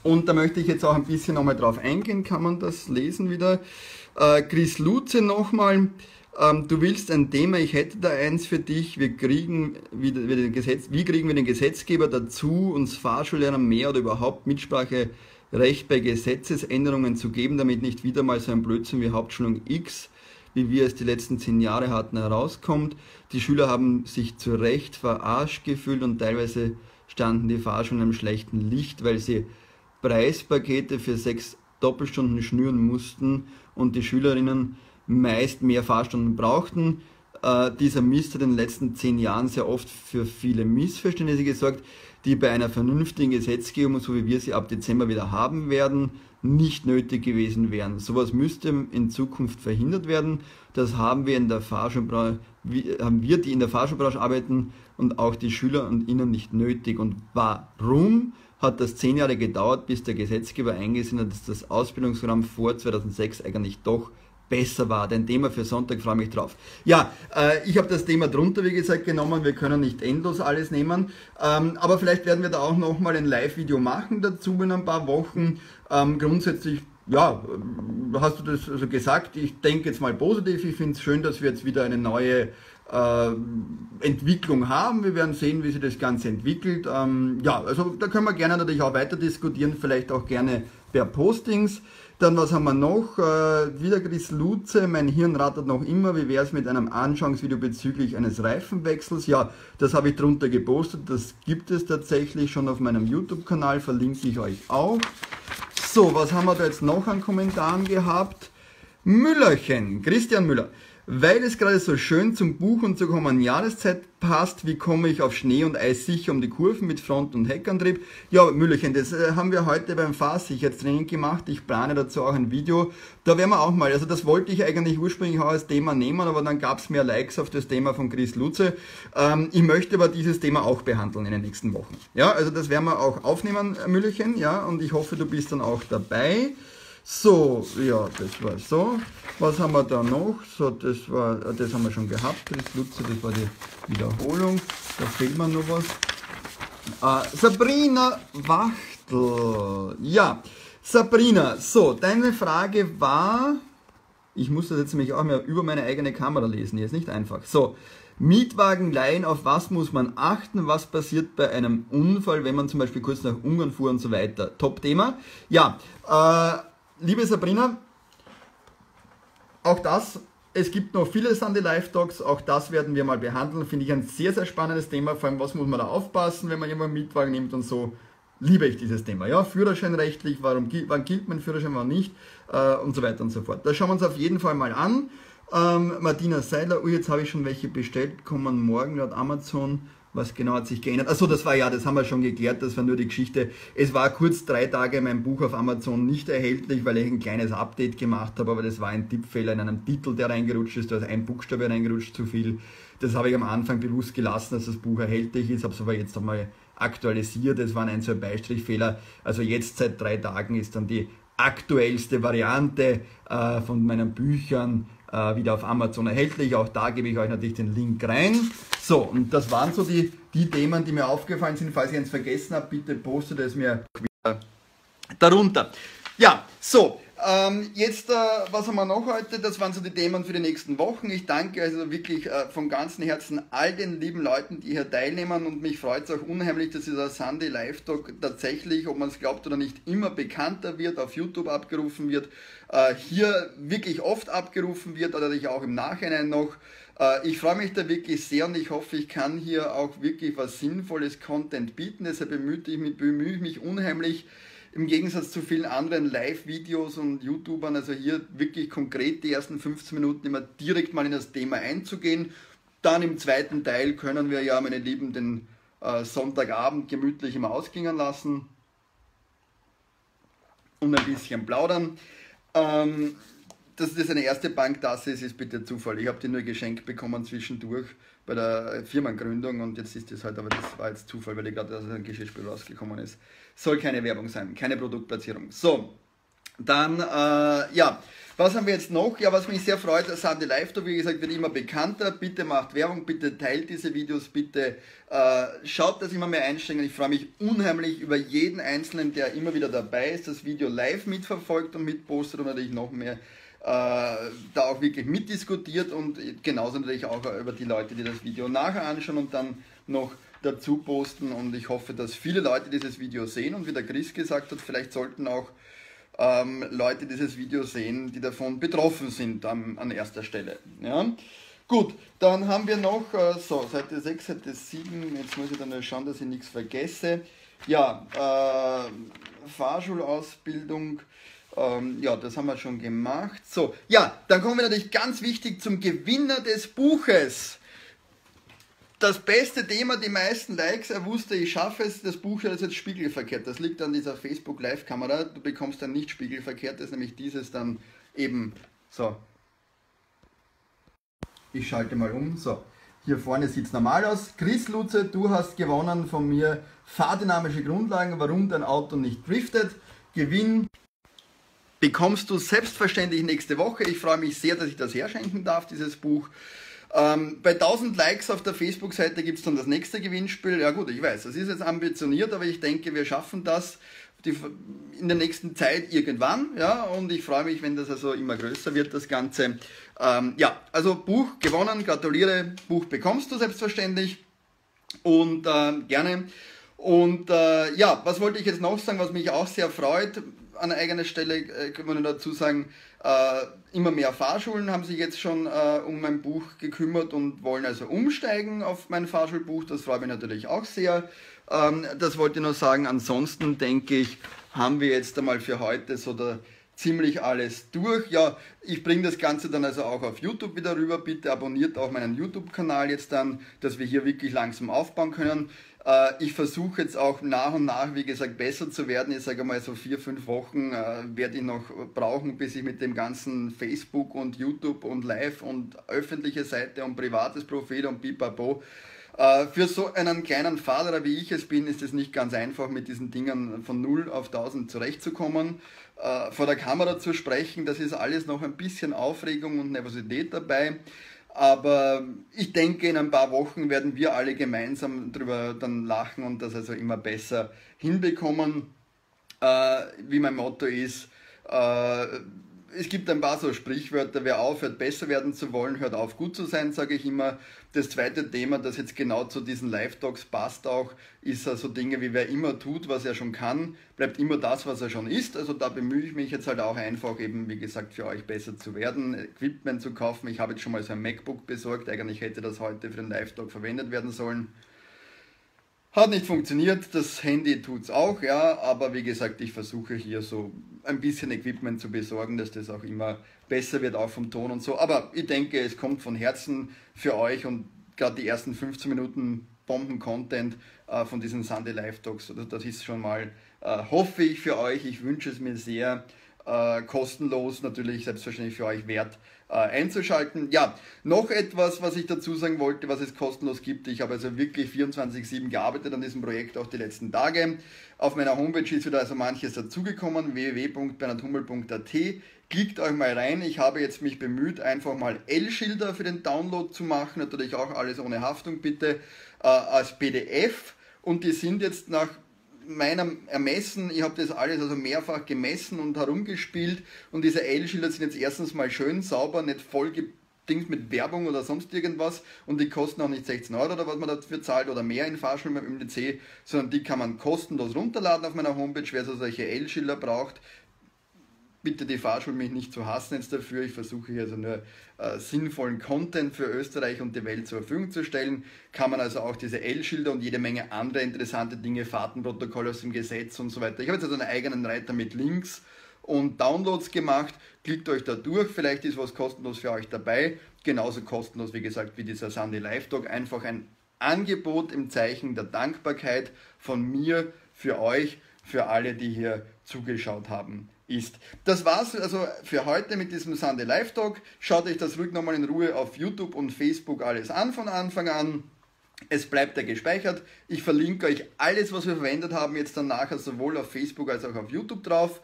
und da möchte ich jetzt auch ein bisschen nochmal drauf eingehen, kann man das lesen wieder. Äh, Chris Luze nochmal. Ähm, du willst ein Thema, ich hätte da eins für dich. Wir kriegen wie, wie, den Gesetz, wie kriegen wir den Gesetzgeber dazu, uns Fahrschullehrern mehr oder überhaupt Mitspracherecht bei Gesetzesänderungen zu geben, damit nicht wieder mal so ein Blödsinn wie Hauptschulung X, wie wir es die letzten zehn Jahre hatten, herauskommt. Die Schüler haben sich zu Recht verarscht gefühlt und teilweise standen die Fahrschulen im schlechten Licht, weil sie Preispakete für sechs Doppelstunden schnüren mussten und die Schülerinnen meist mehr Fahrstunden brauchten. Äh, dieser Mist hat in den letzten zehn Jahren sehr oft für viele Missverständnisse gesorgt, die bei einer vernünftigen Gesetzgebung, so wie wir sie ab Dezember wieder haben werden, nicht nötig gewesen wären. Sowas müsste in Zukunft verhindert werden. Das haben wir in der Fahrschulbranche, haben wir, die in der Fahrschulbranche arbeiten und auch die Schüler und ihnen nicht nötig. Und warum hat das zehn Jahre gedauert, bis der Gesetzgeber eingesehen hat, dass das Ausbildungsprogramm vor 2006 eigentlich doch besser war. Dein Thema für Sonntag freue mich drauf. Ja, äh, ich habe das Thema drunter, wie gesagt, genommen. Wir können nicht endlos alles nehmen. Ähm, aber vielleicht werden wir da auch nochmal ein Live-Video machen dazu in ein paar Wochen. Ähm, grundsätzlich, ja, hast du das also gesagt. Ich denke jetzt mal positiv. Ich finde es schön, dass wir jetzt wieder eine neue äh, Entwicklung haben. Wir werden sehen, wie sich das Ganze entwickelt. Ähm, ja, also da können wir gerne natürlich auch weiter diskutieren, vielleicht auch gerne per Postings. Dann, was haben wir noch? Äh, wieder Chris Luze, mein Hirn rattert noch immer. Wie wäre es mit einem Anschauungsvideo bezüglich eines Reifenwechsels? Ja, das habe ich drunter gepostet. Das gibt es tatsächlich schon auf meinem YouTube-Kanal. Verlinke ich euch auch. So, was haben wir da jetzt noch an Kommentaren gehabt? Müllerchen, Christian Müller. Weil es gerade so schön zum Buch und zur kommenden Jahreszeit passt, wie komme ich auf Schnee und Eis sicher um die Kurven mit Front- und Heckantrieb? Ja, Müllerchen, das äh, haben wir heute beim Fahrsicherheitstraining gemacht. Ich plane dazu auch ein Video. Da werden wir auch mal, also das wollte ich eigentlich ursprünglich auch als Thema nehmen, aber dann gab es mehr Likes auf das Thema von Chris Lutze. Ähm, ich möchte aber dieses Thema auch behandeln in den nächsten Wochen. Ja, also das werden wir auch aufnehmen, Müllerchen, ja, und ich hoffe, du bist dann auch dabei. So, ja, das war so. Was haben wir da noch? So, das war, das haben wir schon gehabt, Chris Lutze, das war die Wiederholung. Da fehlt mir noch was. Äh, Sabrina Wachtel. Ja, Sabrina, so, deine Frage war, ich muss das jetzt nämlich auch mehr über meine eigene Kamera lesen, hier ist nicht einfach. So, Mietwagen leihen, auf was muss man achten? Was passiert bei einem Unfall, wenn man zum Beispiel kurz nach Ungarn fuhr und so weiter? Top-Thema. Ja, äh, liebe Sabrina, auch das, es gibt noch vieles an die Live-Talks, auch das werden wir mal behandeln. Finde ich ein sehr, sehr spannendes Thema, vor allem was muss man da aufpassen, wenn man jemanden Mietwagen nimmt und so. Liebe ich dieses Thema. Ja, Führerschein rechtlich, warum, wann gilt mein Führerschein, wann nicht äh, und so weiter und so fort. Das schauen wir uns auf jeden Fall mal an. Ähm, Martina Seiler, oh, jetzt habe ich schon welche bestellt, kommen morgen laut Amazon. Was genau hat sich geändert? Achso, das war ja, das haben wir schon geklärt, das war nur die Geschichte. Es war kurz drei Tage mein Buch auf Amazon nicht erhältlich, weil ich ein kleines Update gemacht habe, aber das war ein Tippfehler in einem Titel, der reingerutscht ist, da ist ein Buchstabe reingerutscht zu viel. Das habe ich am Anfang bewusst gelassen, dass das Buch erhältlich ist, habe es aber jetzt einmal aktualisiert, es war ein so ein Beistrichfehler. Also jetzt seit drei Tagen ist dann die aktuellste Variante äh, von meinen Büchern äh, wieder auf Amazon erhältlich. Auch da gebe ich euch natürlich den Link rein. So, und das waren so die, die Themen, die mir aufgefallen sind. Falls ich eins vergessen habe, bitte postet es mir darunter. Ja, so, ähm, jetzt, äh, was haben wir noch heute? Das waren so die Themen für die nächsten Wochen. Ich danke also wirklich äh, von ganzem Herzen all den lieben Leuten, die hier teilnehmen und mich freut es auch unheimlich, dass dieser Sunday Live Talk tatsächlich, ob man es glaubt oder nicht, immer bekannter wird, auf YouTube abgerufen wird, äh, hier wirklich oft abgerufen wird oder ich auch im Nachhinein noch. Äh, ich freue mich da wirklich sehr und ich hoffe, ich kann hier auch wirklich was Sinnvolles Content bieten. Deshalb bemühe ich mich, bemühe ich mich unheimlich, im Gegensatz zu vielen anderen Live-Videos und YouTubern, also hier wirklich konkret die ersten 15 Minuten immer direkt mal in das Thema einzugehen. Dann im zweiten Teil können wir ja, meine Lieben, den äh, Sonntagabend gemütlich immer ausklingen lassen und ein bisschen plaudern. Ähm, dass das eine erste Banktasse ist, ist bitte Zufall. Ich habe die nur geschenkt bekommen zwischendurch bei der Firmengründung und jetzt ist das halt, aber das war jetzt Zufall, weil die gerade aus einem Geschirrspül rausgekommen ist. Soll keine Werbung sein, keine Produktplatzierung. So, Dann, äh, ja, was haben wir jetzt noch? Ja, was mich sehr freut, Sandy Live, wie gesagt, wird immer bekannter. Bitte macht Werbung, bitte teilt diese Videos, bitte äh, schaut, dass immer mehr einsteigen. Ich freue mich unheimlich über jeden Einzelnen, der immer wieder dabei ist, das Video live mitverfolgt und mitpostet und natürlich noch mehr da auch wirklich mitdiskutiert und genauso natürlich auch über die Leute, die das Video nachher anschauen und dann noch dazu posten und ich hoffe, dass viele Leute dieses Video sehen und wie der Chris gesagt hat, vielleicht sollten auch ähm, Leute dieses Video sehen, die davon betroffen sind an, an erster Stelle. Ja? Gut, dann haben wir noch, äh, so, Seite 6, Seite 7, jetzt muss ich dann nur schauen, dass ich nichts vergesse. Ja, äh, Fahrschulausbildung, ähm, ja, das haben wir schon gemacht. So, ja, dann kommen wir natürlich ganz wichtig zum Gewinner des Buches das beste Thema, die meisten Likes, er wusste, ich schaffe es, das Buch ist jetzt spiegelverkehrt. Das liegt an dieser Facebook Live-Kamera. Du bekommst dann nicht spiegelverkehrt, das ist nämlich dieses dann eben so. Ich schalte mal um. So, hier vorne sieht es normal aus. Chris Lutze, du hast gewonnen von mir fahrdynamische Grundlagen, warum dein Auto nicht driftet. Gewinn bekommst du selbstverständlich nächste Woche. Ich freue mich sehr, dass ich das herschenken darf, dieses Buch. Ähm, bei 1000 Likes auf der Facebook-Seite gibt es dann das nächste Gewinnspiel. Ja gut, ich weiß, das ist jetzt ambitioniert, aber ich denke, wir schaffen das die, in der nächsten Zeit irgendwann. Ja, und ich freue mich, wenn das also immer größer wird, das Ganze. Ähm, ja, also Buch gewonnen, gratuliere, Buch bekommst du selbstverständlich und äh, gerne. Und äh, ja, was wollte ich jetzt noch sagen, was mich auch sehr freut? An eigener Stelle äh, kann man dazu sagen, äh, immer mehr Fahrschulen haben sich jetzt schon äh, um mein Buch gekümmert und wollen also umsteigen auf mein Fahrschulbuch. Das freut mich natürlich auch sehr. Ähm, das wollte ich noch sagen. Ansonsten denke ich, haben wir jetzt einmal für heute so der ziemlich alles durch. Ja, ich bringe das Ganze dann also auch auf YouTube wieder rüber. Bitte abonniert auch meinen YouTube-Kanal jetzt dann, dass wir hier wirklich langsam aufbauen können. Äh, ich versuche jetzt auch nach und nach, wie gesagt, besser zu werden. Ich sage mal so vier, fünf Wochen äh, werde ich noch brauchen, bis ich mit dem ganzen Facebook und YouTube und Live und öffentliche Seite und privates Profil und Pipapo. Äh, für so einen kleinen Fahrer, wie ich es bin, ist es nicht ganz einfach, mit diesen Dingen von 0 auf 1000 zurechtzukommen. Vor der Kamera zu sprechen, das ist alles noch ein bisschen Aufregung und Nervosität dabei. Aber ich denke, in ein paar Wochen werden wir alle gemeinsam darüber dann lachen und das also immer besser hinbekommen. Äh, wie mein Motto ist, äh, es gibt ein paar so Sprichwörter, wer aufhört, besser werden zu wollen, hört auf, gut zu sein, sage ich immer. Das zweite Thema, das jetzt genau zu diesen Live-Talks passt auch, ist also Dinge wie wer immer tut, was er schon kann, bleibt immer das, was er schon ist. Also da bemühe ich mich jetzt halt auch einfach eben, wie gesagt, für euch besser zu werden, Equipment zu kaufen. Ich habe jetzt schon mal so ein MacBook besorgt, eigentlich hätte das heute für den Live-Talk verwendet werden sollen. Hat nicht funktioniert, das Handy tut es auch, ja, aber wie gesagt, ich versuche hier so ein bisschen Equipment zu besorgen, dass das auch immer besser wird, auch vom Ton und so. Aber ich denke, es kommt von Herzen für euch und gerade die ersten 15 Minuten Bomben-Content äh, von diesen Sunday Live Talks, das ist schon mal, äh, hoffe ich für euch, ich wünsche es mir sehr, äh, kostenlos, natürlich selbstverständlich für euch wert einzuschalten. Ja, noch etwas, was ich dazu sagen wollte, was es kostenlos gibt. Ich habe also wirklich 24-7 gearbeitet an diesem Projekt, auch die letzten Tage. Auf meiner Homepage ist wieder also manches dazugekommen, www.bernhardhummel.at. Klickt euch mal rein. Ich habe jetzt mich bemüht, einfach mal L-Schilder für den Download zu machen. Natürlich auch alles ohne Haftung, bitte, äh, als PDF. Und die sind jetzt nach meinem Ermessen, ich habe das alles also mehrfach gemessen und herumgespielt. Und diese L-Schilder sind jetzt erstens mal schön sauber, nicht voll gedingt mit Werbung oder sonst irgendwas. Und die kosten auch nicht 16 Euro oder was man dafür zahlt oder mehr in Fahrschulen beim MDC, sondern die kann man kostenlos runterladen auf meiner Homepage, wer so solche L-Schilder braucht bitte die Fahrschule mich nicht zu hassen jetzt dafür. Ich versuche hier also nur äh, sinnvollen Content für Österreich und die Welt zur Verfügung zu stellen. Kann man also auch diese L-Schilder und jede Menge andere interessante Dinge, Fahrtenprotokolle aus dem Gesetz und so weiter. Ich habe jetzt also einen eigenen Reiter mit Links und Downloads gemacht. Klickt euch da durch, vielleicht ist was kostenlos für euch dabei. Genauso kostenlos, wie gesagt, wie dieser Sunday Live Talk. Einfach ein Angebot im Zeichen der Dankbarkeit von mir für euch, für alle, die hier zugeschaut haben ist. Das war's also für heute mit diesem Sunday Live Talk. Schaut euch das ruhig nochmal in Ruhe auf YouTube und Facebook alles an von Anfang an. Es bleibt ja gespeichert. Ich verlinke euch alles, was wir verwendet haben, jetzt dann nachher sowohl auf Facebook als auch auf YouTube drauf.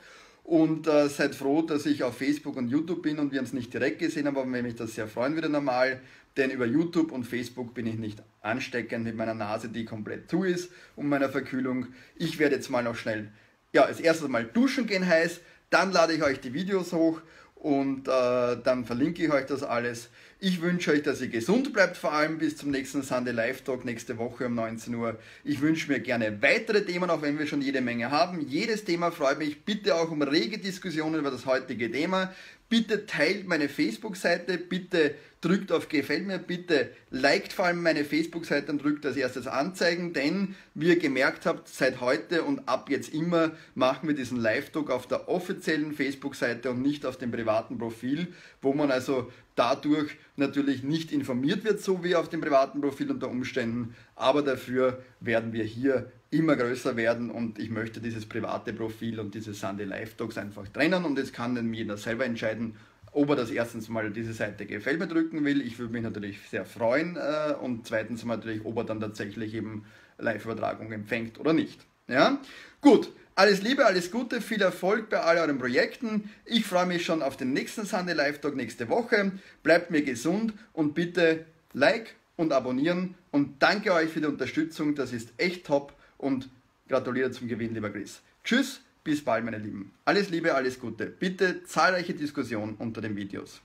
und äh, seid froh, dass ich auf Facebook und YouTube bin und wir uns nicht direkt gesehen haben, aber wenn mich das sehr freuen würde normal, denn über YouTube und Facebook bin ich nicht ansteckend mit meiner Nase, die komplett zu ist und meiner Verkühlung. Ich werde jetzt mal noch schnell, ja, als erstes mal duschen gehen heiß, dann lade ich euch die Videos hoch und äh, dann verlinke ich euch das alles. Ich wünsche euch, dass ihr gesund bleibt, vor allem bis zum nächsten Sunday Live Talk nächste Woche um 19 Uhr. Ich wünsche mir gerne weitere Themen, auch wenn wir schon jede Menge haben. Jedes Thema freut mich. Bitte auch um rege Diskussionen über das heutige Thema. Bitte teilt meine Facebook-Seite, bitte drückt auf Gefällt mir, bitte liked vor allem meine Facebook-Seite und drückt als erstes Anzeigen, denn wie ihr gemerkt habt, seit heute und ab jetzt immer machen wir diesen Live-Talk auf der offiziellen Facebook-Seite und nicht auf dem privaten Profil, wo man also dadurch natürlich nicht informiert wird, so wie auf dem privaten Profil unter Umständen, aber dafür werden wir hier immer größer werden und ich möchte dieses private Profil und diese Sunday Live Talks einfach trennen und es kann dann jeder selber entscheiden, ob er das erstens mal diese Seite gefällt mir drücken will. Ich würde mich natürlich sehr freuen äh, und zweitens mal natürlich, ob er dann tatsächlich eben Live-Übertragung empfängt oder nicht. Ja, gut. Alles Liebe, alles Gute, viel Erfolg bei all euren Projekten. Ich freue mich schon auf den nächsten Sunday Live Talk nächste Woche. Bleibt mir gesund und bitte Like und abonnieren und danke euch für die Unterstützung. Das ist echt top und gratuliere zum Gewinn, lieber Chris. Tschüss, bis bald, meine Lieben. Alles Liebe, alles Gute. Bitte zahlreiche Diskussionen unter den Videos.